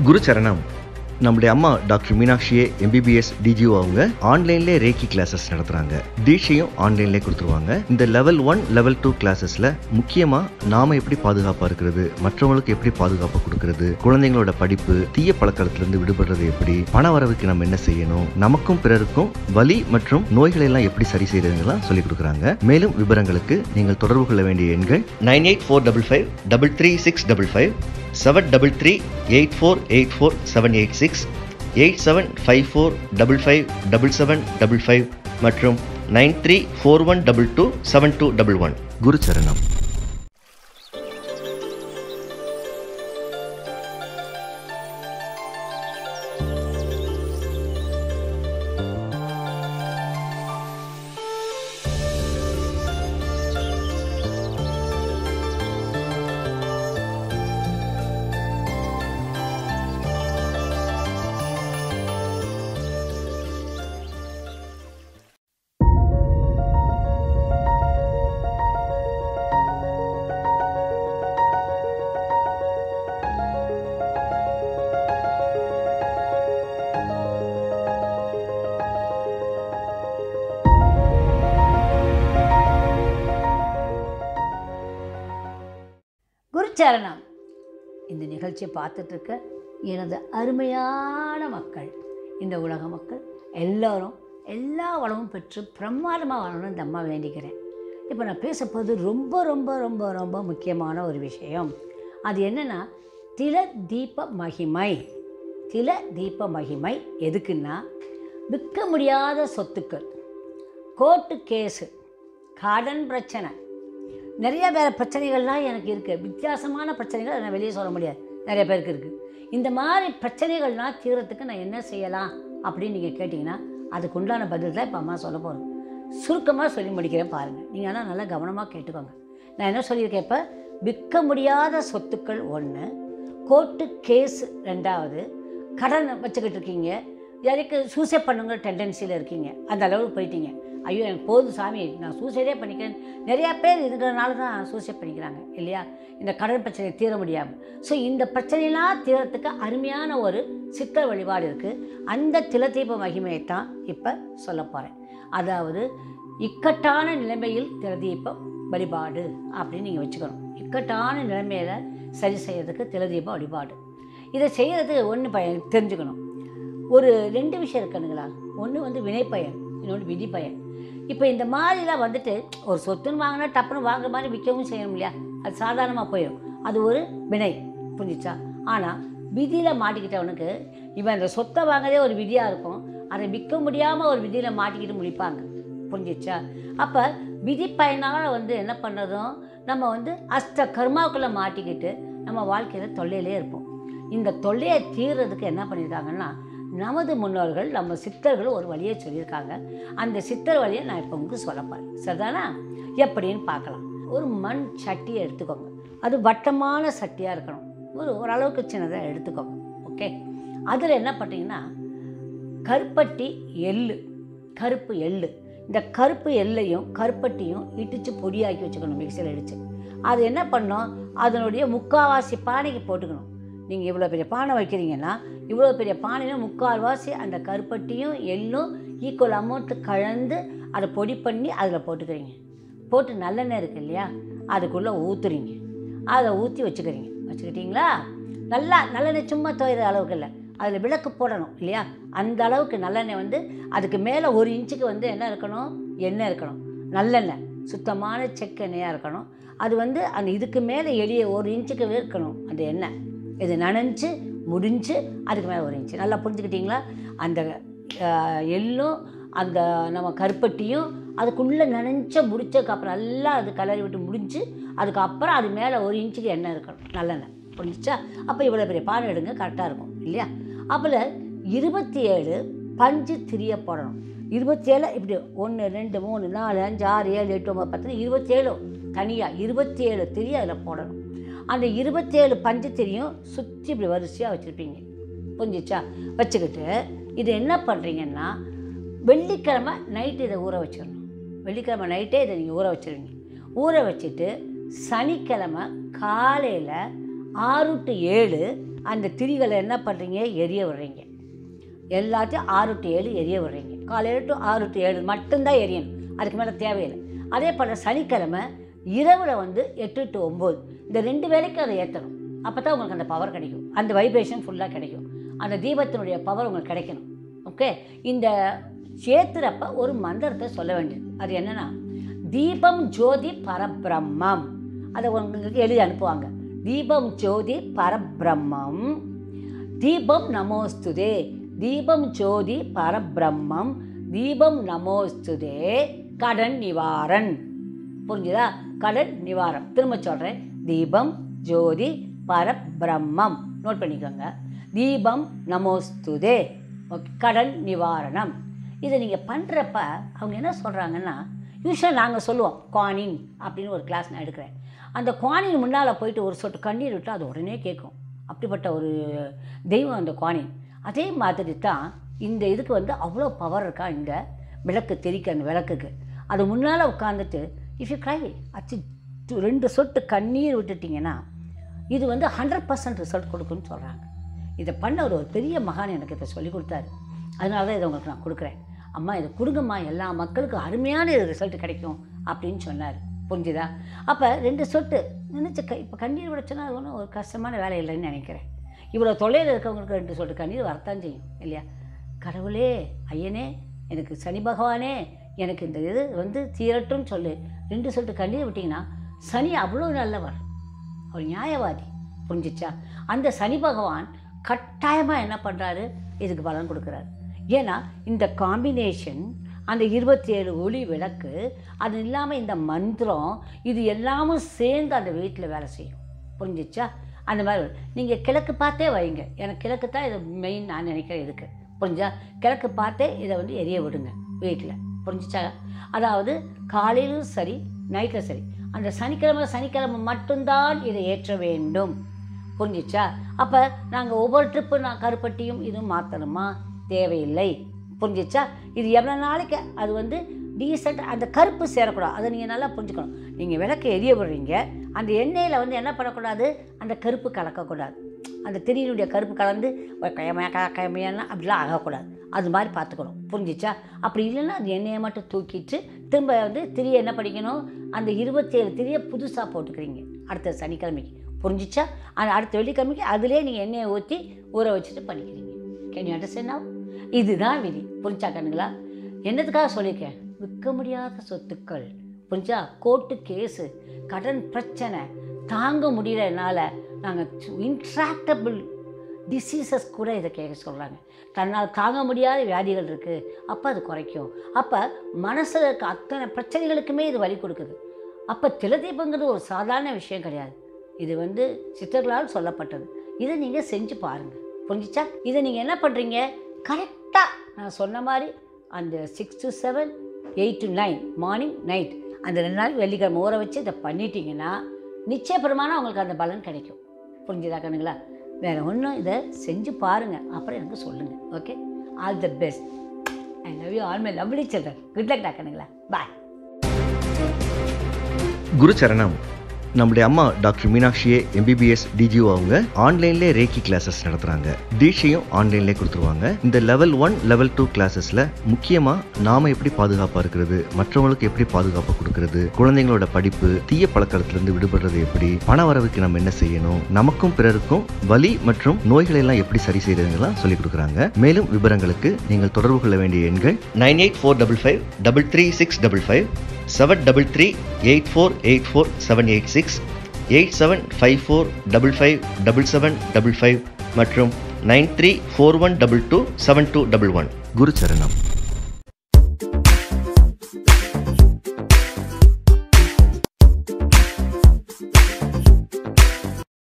குரு சரணம் நம்முடைய அம்மா டாக்டர் மீனாட்சியே எம்பிபிஎஸ் டிஜிஓ அவங்க ஆன்லைன்லேயே ரேக்கி கிளாஸஸ் நடத்துகிறாங்க தீட்சையும் ஆன்லைன்லேயே கொடுத்துருவாங்க. இந்த லெவல் ஒன் லெவல் டூ கிளாஸஸில் முக்கியமாக நாம் எப்படி பாதுகாப்பாக இருக்கிறது மற்றவங்களுக்கு எப்படி பாதுகாப்பு கொடுக்கறது குழந்தைங்களோட படிப்பு தீய பழக்கத்திலிருந்து விடுபடுறது எப்படி பண வரவுக்கு நம்ம என்ன செய்யணும் நமக்கும் பிறருக்கும் வலி மற்றும் நோய்களை எல்லாம் எப்படி சரி செய்யறதுங்கெல்லாம் சொல்லி கொடுக்குறாங்க. மேலும் விவரங்களுக்கு நீங்கள் தொடர்பு கொள்ள வேண்டிய எண்கள் nine eight four double five double three six double five seven double three eight four eight four seven eight six eight seven five four double five double seven double five மற்றும் nine three four one double two seven two double one குரு சரணம். இந்த நிகழ்ச்சியை பார்த்துட்ருக்க எனது அருமையான மக்கள் இந்த உலக மக்கள் எல்லோரும் எல்லா வளமும் பெற்று பிரம்மாண்டமாக வாழணும்னு இந்த அம்மா வேண்டிக்கிறேன். இப்போ நான் பேச போகிறது ரொம்ப ரொம்ப ரொம்ப ரொம்ப முக்கியமான ஒரு விஷயம். அது என்னென்னா தில தீப மகிமை. தில தீப மகிமை எதுக்குன்னா விற்க முடியாத சொத்துக்கள் கோர்ட்டு கேஸு கடன் பிரச்சனை நிறைய வேறு பிரச்சனைகள்லாம் எனக்கு இருக்குது வித்தியாசமான பிரச்சனைகள் நான் வெளியே சொல்ல முடியாது. நிறைய பேருக்கு இருக்குது இந்த மாதிரி பிரச்சனைகள்லாம் தீரத்துக்கு நான் என்ன செய்யலாம் அப்படின்னு நீங்கள் கேட்டிங்கன்னா அதுக்கு உண்டான பதில் தான் இப்போ அம்மா சொல்ல போகிறேன் சுருக்கமாக சொல்லி முடிக்கிறேன் பாருங்கள் நீங்கள் ஆனால் நல்லா கவனமாக கேட்டுக்கோங்க. நான் என்ன சொல்லியிருக்கேன் இப்போ? விற்க முடியாத சொத்துக்கள் ஒன்று கோர்ட்டு கேஸ் ரெண்டாவது கடன் வச்சுக்கிட்டு இருக்கீங்க. யாருக்கு சூசைட் பண்ணுங்கிற டெண்டன்சியில் இருக்கீங்க. அந்த அளவுக்கு போயிட்டீங்க. ஐயோ எனக்கு போதும் சாமி நான் சூசைடே பண்ணிக்கிறேன். நிறையா பேர் இருக்கிறனால தான் சூசைட் பண்ணிக்கிறாங்க இல்லையா? இந்த கடன் பிரச்சனையை தீர முடியாமல் ஸோ இந்த பிரச்சனையெல்லாம் தீரத்துக்கு அருமையான ஒரு சித்திர வழிபாடு இருக்குது அந்த திலதீப மகிமையை தான் இப்போ சொல்ல போகிறேன் அதாவது இக்கட்டான நிலைமையில் திலதீபம் வழிபாடு அப்படின்னு நீங்கள் வச்சுக்கணும். இக்கட்டான நிலைமையில சரி செய்கிறதுக்கு திலதீப வழிபாடு. இதை செய்கிறது ஒன்று பயன் தெரிஞ்சுக்கணும். ஒரு ரெண்டு விஷயம் இருக்கணுங்களா ஒன்று வந்து வினைப்பயன் இன்னொன்று விதிப்பயன். இப்போ இந்த மாதிரிலாம் வந்துட்டு ஒரு சொத்துன்னு வாங்கினா டப்புன்னு வாங்குற மாதிரி விற்கவும் செய்யணும் இல்லையா? அது சாதாரணமாக போயிடும் அது ஒரு வினை புரிஞ்சிச்சா? ஆனால் விதியில் மாட்டிக்கிட்டவனுக்கு இவன் அந்த சொத்தை வாங்குறதே ஒரு விதியாக இருக்கும். அதை விற்க முடியாமல் ஒரு விதியில் மாட்டிக்கிட்டு முடிப்பாங்க. புரிஞ்சிச்சா? அப்போ விதி பயனால் வந்து என்ன பண்ணுறதும் நம்ம வந்து அஷ்ட கர்மாவுக்குள்ளே மாட்டிக்கிட்டு நம்ம வாழ்க்கையில் தொல்லையிலே இருப்போம். இந்த தொல்லையை தீர்றதுக்கு என்ன பண்ணியிருக்காங்கன்னா நமது முன்னோர்கள் நம்ம சித்தர்கள் ஒரு வழியை சொல்லியிருக்காங்க. அந்த சித்தர் வழியை நான் இப்போ உங்களுக்கு சொல்ல போகிறேன் சரிதானா? எப்படின்னு பார்க்கலாம். ஒரு மண் சட்டியை எடுத்துக்கோங்க. அது வட்டமான சட்டியாக இருக்கணும். ஒரு ஓரளவுக்கு சின்னதாக எடுத்துக்கோங்க. ஓகே? அதில் என்ன பண்ணுறீங்கன்னா கருப்பட்டி எள்ளு கருப்பு எள்ளு. இந்த கருப்பு எள்ளையும் கருப்பட்டியும் இடித்து பொடியாக்கி வச்சுக்கணும் மிக்சியில் இடித்து அது என்ன பண்ணோம்? அதனுடைய முக்கால்வாசி பானைக்கு போட்டுக்கணும். நீங்கள் இவ்வளோ பெரிய பானை வைக்கிறீங்கன்னா இவ்வளோ பெரிய பானையில் முக்கால்வாசி அந்த கருப்பட்டியும் எள்ளும் ஈக்குவல் அமௌண்ட்டு கலந்து அதை பொடி பண்ணி அதில் போட்டுக்கிறீங்க. போட்டு நல்லெண்ணெய் இருக்குது இல்லையா? அதுக்குள்ளே ஊற்றுறீங்க அதை ஊற்றி வச்சுக்கிறீங்க. வச்சுக்கிட்டீங்களா? நல்லா நல்லெண்ணெய் சும்மா துவைகிற அளவுக்கு இல்லை. அதில் விளக்கு போடணும் இல்லையா? அந்த அளவுக்கு நல்லெண்ணெய் வந்து அதுக்கு மேலே ஒரு இன்ச்சுக்கு வந்து என்ன இருக்கணும்? எண்ணெய் இருக்கணும். நல்லெண்ணெய். சுத்தமான செக்கெண்ணெயாக இருக்கணும். அது வந்து அந்த இதுக்கு மேலே எளிய ஒரு இன்ச்சுக்கு இருக்கணும் அந்த எண்ணெய். இது நனைஞ்சு முடிஞ்சு அதுக்கு மேலே ஒரு இன்ச்சு. நல்லா புரிஞ்சுக்கிட்டிங்களா? அந்த எள்ளும் அந்த நம்ம கருப்பட்டியும் அதுக்குள்ளே நனைஞ்ச முடிச்சதுக்கப்புறம் நல்லா அது கலரி விட்டு முடிஞ்சு அதுக்கப்புறம் அது மேலே ஒரு இன்ச்சுக்கு எண்ணெய் இருக்கணும் நல்லெண்ணெய். புரிஞ்சிச்சா? அப்போ இவ்வளோ பெரிய பானை எடுங்க கரெக்டாக இருக்கும் இல்லையா? அப்போல இருபத்தி ஏழு பஞ்சு திரிய போடணும். இருபத்தி ஏழு இப்படி ஒன்று ரெண்டு மூணு நாலு அஞ்சு ஆறு ஏழு எட்டு ஒம்பது பத்து இருபத்தேழு தனியாக இருபத்தி ஏழு திரி அதில் போடணும். அந்த இருபத்தேழு பஞ்சத்திரியும் சுற்றி இப்படி வரிசையாக வச்சுருப்பீங்க. புரிஞ்சிச்சா? வச்சுக்கிட்டு இது என்ன பண்ணுறீங்கன்னா வெள்ளிக்கிழமை நைட்டு இதை ஊற வச்சிடணும். வெள்ளிக்கிழமை நைட்டே இதை நீங்கள் ஊற வச்சிருவீங்க ஊற வச்சுட்டு சனிக்கிழமை காலையில் ஆறு டு ஏழு அந்த திரிகளை என்ன பண்ணுறீங்க எரிய விடுறீங்க. எல்லாத்தையும் ஆறு டு ஏழு எரிய விடுறீங்க. காலையில் டு ஆறு டு ஏழு மட்டும்தான் எரியணும். அதுக்கு மேலே தேவையில்லை. அதே போல் சனிக்கிழமை இரவில் வந்து எட்டு டு ஒம்பது. இந்த ரெண்டு வேலைக்கும் அதை ஏற்றணும் அப்போ தான் உங்களுக்கு அந்த பவர் கிடைக்கும். அந்த வைப்ரேஷன் ஃபுல்லாக கிடைக்கும். அந்த தீபத்தினுடைய பவர் உங்களுக்கு கிடைக்கணும். ஓகே இந்த சேர்த்துறப்ப ஒரு மந்திரத்தை சொல்ல வேண்டியது. அது என்னென்னா தீபம் ஜோதி பரபிரம்மம். அதை உங்களுக்கு எழுதி அனுப்புவாங்க. தீபம் ஜோதி பரபிரம்மம். தீபம் நமோஸ்துதே. தீபம் ஜோதி பரபிரம்மம். தீபம் நமோஸ்துதே. கடன் நிவாரன் புரிஞ்சுதா? கடன் நிவாரம் திரும்ப சொல்கிறேன் தீபம் ஜோதி பரபிரம்மம். நோட் பண்ணிக்கோங்க. தீபம் நமோஸ்துதே. ஓகே கடன் நிவாரணம். இதை நீங்கள் பண்ணுறப்ப அவங்க என்ன சொல்கிறாங்கன்னா யூஸ்வலாக நாங்கள் சொல்லுவோம் குவானின் அப்படின்னு ஒரு கிளாஸ் நான் எடுக்கிறேன். அந்த குவானின் முன்னால் போயிட்டு ஒரு சொட்டு கண்ணீர் விட்டு அது உடனே கேட்கும். அப்படிப்பட்ட ஒரு தெய்வம் அந்த குவானின் அதே மாதிரி தான் இந்த இதுக்கு வந்து அவ்வளோ பவர் இருக்கா இந்த விளக்கு தெரிக்க அந்த விளக்குக்கு. அது முன்னால் உட்காந்துட்டு இஃப் யூ க்ரை அச்சு ரெண்டு சொட்டு கண்ணீர் விட்டுட்டிங்கன்னா இது வந்து ஹண்ட்ரட் பர்சன்ட் ரிசல்ட் கொடுக்குன்னு சொல்கிறாங்க இதை பண்ண ஒரு பெரிய மகான் எனக்கு இதை சொல்லி கொடுத்தாரு. அதனால தான் இதை உங்களுக்கு நான் கொடுக்குறேன். அம்மா இதை கொடுங்கம்மா. எல்லா மக்களுக்கும் அருமையான இது ரிசல்ட் கிடைக்கும் அப்படின்னு சொன்னார். புரிஞ்சுதா? அப்போ ரெண்டு சொட்டு நினச்சி க இப்போ கண்ணீர் விடச்சுன்னா அது ஒன்றும் ஒரு கஷ்டமான வேலை இல்லைன்னு நினைக்கிறேன். இவ்வளோ தொலைவில் இருக்கவங்களுக்கு ரெண்டு சொட்டு கண்ணீர் வரத்தான் செய்யும் இல்லையா? கடவுளே ஐயனே எனக்கு சனி பகவானே எனக்கு இந்த இது வந்து தீரட்டும்னு சொல்லு. ரெண்டு சொட்டு கண்ணீர் விட்டிங்கன்னா சனி அவ்வளோ நல்லவர் அவர் நியாயவாதி. புரிஞ்சிச்சா? அந்த சனி பகவான் கட்டாயமாக என்ன பண்ணுறாரு இதுக்கு பலன் கொடுக்குறாரு. ஏன்னா இந்த காம்பினேஷன் அந்த இருபத்தி ஏழு ஒளி விளக்கு அது இல்லாமல் இந்த மந்திரம் இது எல்லாமும் சேர்ந்து அந்த வீட்டில் வேலை செய்யும். புரிஞ்சிச்சா? அந்த மாதிரி. நீங்கள் கிழக்கு பார்த்தே வைங்க. எனக்கு கிழக்கு தான் இது மெயின் நான் நினைக்கிறேன் இதுக்கு. புரிஞ்சா? கிழக்கு பார்த்தே இதை வந்து எரிய விடுங்க வீட்டில். புரிஞ்சிச்சா? அதாவது காலையிலும் சரி நைட்டில் சரி. அந்த சனிக்கிழமை சனிக்கிழமை மட்டும்தான் இதை ஏற்ற வேண்டும். புரிஞ்சிச்சா? அப்போ நாங்கள் ஒவ்வொரு ட்ரிப்பு நான் கருப்பட்டியும் இதுவும் மாற்றணுமா தேவையில்லை. புரிஞ்சிச்சா? இது எவ்வளோ நாளைக்கு? அது வந்து டீசெண்ட் அந்த கருப்பு சேரக்கூடாது. அதை நீங்கள் நல்லா புரிஞ்சுக்கணும். நீங்கள் விளக்கு எரிய விடுறீங்க. அந்த எண்ணெயில் வந்து என்ன பண்ணக்கூடாது? அந்த கருப்பு கலக்கக்கூடாது. அந்த திரியினுடைய கருப்பு கலந்து கயமையா கயமையானா அப்படிலாம் ஆகக்கூடாது. அது மாதிரி பார்த்துக்கணும். புரிஞ்சிச்சா? அப்படி இல்லைன்னா அது எண்ணெயை மட்டும் தூக்கிட்டு திரும்ப வந்து திரியை என்ன பண்ணிக்கணும்? அந்த இருபத்தேழு திரியை புதுசாக போட்டுக்கிறீங்க. அடுத்த சனிக்கிழமைக்கு. புரிஞ்சிச்சா? ஆனால் அடுத்த வெள்ளிக்கிழமைக்கு அதிலே நீங்கள் எண்ணெயை ஊற்றி ஊற வச்சுட்டு பண்ணிக்கிறீங்க. கேன் யூ அண்டர்ஸ்டாண்ட் இதுதான் விதி. புரிஞ்சா கண்ணுங்களா? என்னத்துக்காக சொல்லியிருக்கேன்? விற்க முடியாத சொத்துக்கள். புரிஞ்சா கோர்ட்டு கேஸு கடன் பிரச்சனை தாங்க முடியல என்னால். நாங்கள் இன்ட்ராக்டபிள் டிசீசஸ் கூட இதை கேட்க சொல்கிறாங்க தன்னால் தாங்க முடியாத வியாதிகள் இருக்குது அப்போ அது குறைக்கும். அப்போ மனசில் இருக்க அத்தனை பிரச்சனைகளுக்குமே இது வழி கொடுக்குது. அப்போ திலதீபங்கிறது ஒரு சாதாரண விஷயம் கிடையாது. இது வந்து சித்தர்களால் சொல்லப்பட்டது. இதை நீங்கள் செஞ்சு பாருங்கள் புரிஞ்சிச்சா? இதை நீங்கள் என்ன பண்ணுறீங்க கரெக்டாக நான் சொன்ன மாதிரி அந்த six to seven eight to nine morning night அந்த ரெண்டு நாள் வெள்ளிக்கிழமை ஊற வச்சு இதை பண்ணிட்டீங்கன்னா நிச்சயபரமான உங்களுக்கு அந்த பலன் கிடைக்கும். புரிஞ்சுதா கண்ணுங்களா வேறு ஒன்றும் இதை செஞ்சு பாருங்கள் அப்புறம் எனக்கு சொல்லுங்கள் okay all the best I love you all my lovely children good luck டாக்கணுங்களா bye குரு சரணம் நம்முடைய அம்மா டாக்டர் மீனாட்சியே எம்பிபிஎஸ் டிஜிஓ அவங்க ஆன்லைன்லேயே ரேக்கி கிளாஸஸ் நடத்துகிறாங்க தீட்சையும் ஆன்லைன்லேயே கொடுத்துருவாங்க. இந்த லெவல் ஒன் லெவல் டூ கிளாஸஸில் முக்கியமாக நாம எப்படி பாதுகாப்பாக இருக்கிறது மற்றவங்களுக்கு எப்படி பாதுகாப்பு கொடுக்கறது குழந்தைங்களோட படிப்பு தீய பழக்கத்திலிருந்து விடுபடுறது எப்படி பண வரவுக்கு நம்ம என்ன செய்யணும் நமக்கும் பிறருக்கும் வலி மற்றும் நோய்களை எல்லாம் எப்படி சரி செய்யறதுலாம் சொல்லி கொடுக்குறாங்க. மேலும் விவரங்களுக்கு நீங்கள் தொடர்பு கொள்ள வேண்டிய எண்கள் nine eight four double five double three six double five seven double three eight four eight four seven eight six eight seven five four double five double seven double five மற்றும் nine three four one double two seven two double one குருச்சரணம்